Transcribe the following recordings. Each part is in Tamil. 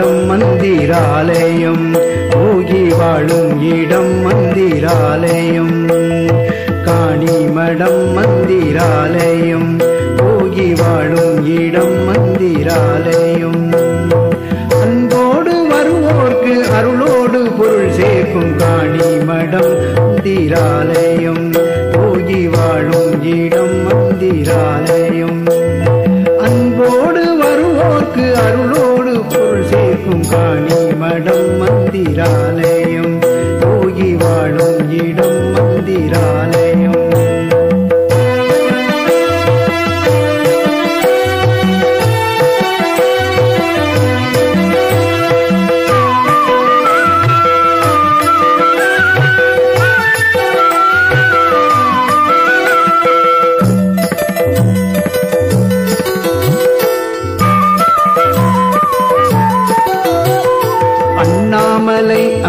மந்திராலயம். போகி வாழும் இடம் மந்திராலயம். காணி மடம் மந்திராலயம். போகி வாழும் இடம் மந்திராலயம். அன்போடு வருவோர்க்கு அருளோடு பொருள் சேர்க்கும் காணி மடம் மந்திராலயம். போகி வாழும் இடம் மந்திராலயம்.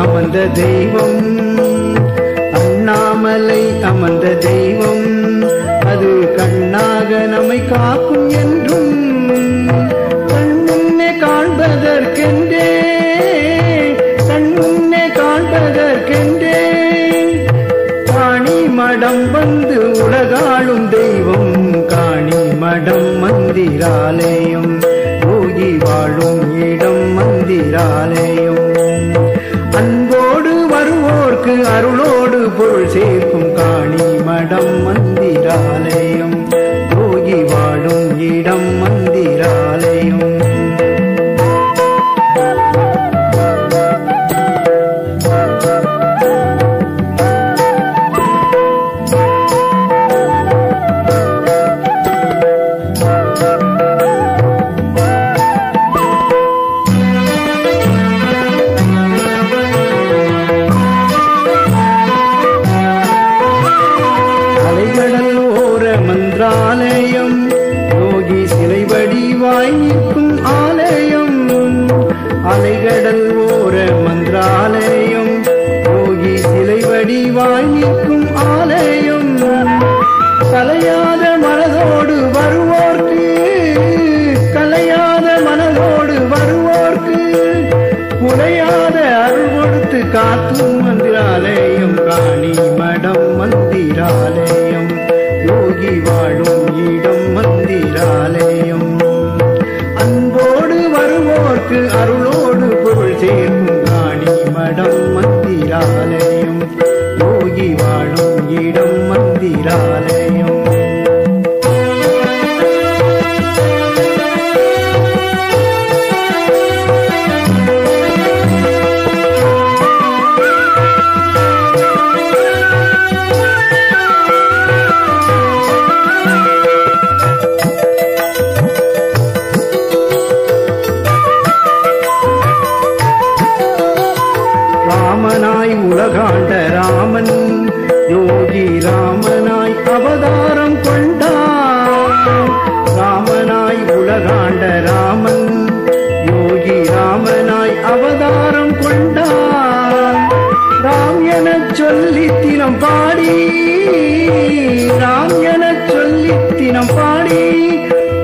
அமர்ந்த தெய்வம். அண்ணாமலை அமர்ந்த தெய்வம். அது கண்ணாக நம்மை காக்கும் என்றும். கண் முன்னே காண்பதற்கென்றே கண் முன்னே காண்பதற்கென்றே. காணி மடம் வந்து உலகாளும் தெய்வம். காணி மடம் மந்திராலயம். போகி வாழும் இடம் மந்திராலயம். அருளோடு பொருள் சேர்த்து அலைகடல் ஓர மந்திராலயம் யோகி சிலை வடிவாய் நிற்கும் ஆலயம். கலையாத மனதோடு வருவோர்க்கு கலையாத மனதோடு வருவோர்க்கு குலையாத அருள் கொடுத்து காத்தும் மந்திராலயம் காணி. மந்திராலயம்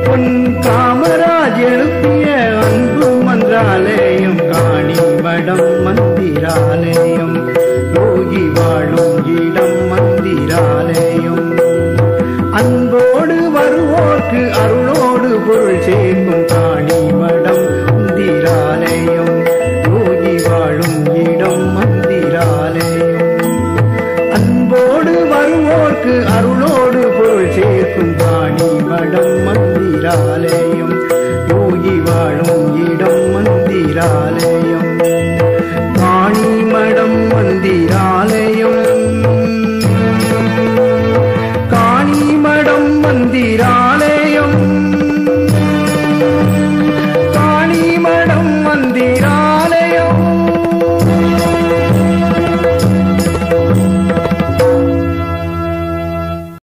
பொன்